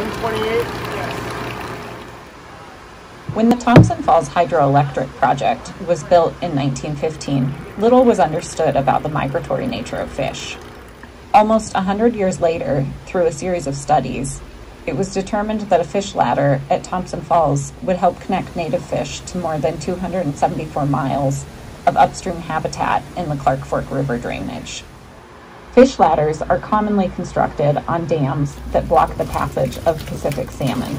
128? When the Thompson Falls Hydroelectric Project was built in 1915, little was understood about the migratory nature of fish. Almost a hundred years later, through a series of studies, it was determined that a fish ladder at Thompson Falls would help connect native fish to more than 274 miles of upstream habitat in the Clark Fork River drainage. Fish ladders are commonly constructed on dams that block the passage of Pacific salmon.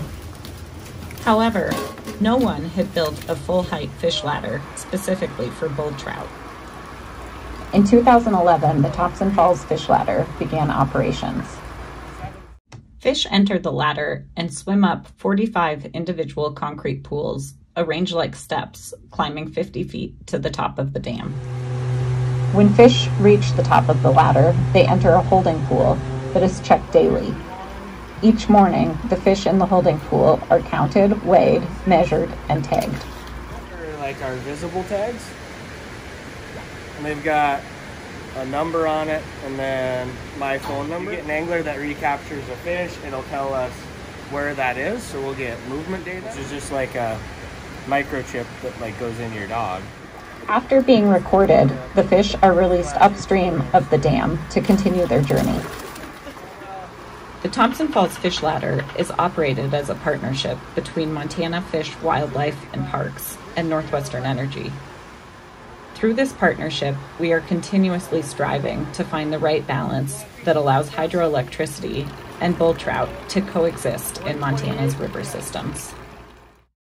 However, no one had built a full height fish ladder specifically for bull trout. In 2011, the Thompson Falls Fish Ladder began operations. Fish enter the ladder and swim up 45 individual concrete pools, arranged like steps, climbing 50 feet to the top of the dam. When fish reach the top of the ladder, they enter a holding pool that is checked daily. Each morning, the fish in the holding pool are counted, weighed, measured, and tagged. Like our visible tags. And they've got a number on it and then my phone number. You get an angler that recaptures a fish, it'll tell us where that is. So we'll get movement data, which is just like a microchip that like goes in your dog. After being recorded, the fish are released upstream of the dam to continue their journey. The Thompson Falls Fish Ladder is operated as a partnership between Montana Fish, Wildlife, and Parks and Northwestern Energy. Through this partnership, we are continuously striving to find the right balance that allows hydroelectricity and bull trout to coexist in Montana's river systems.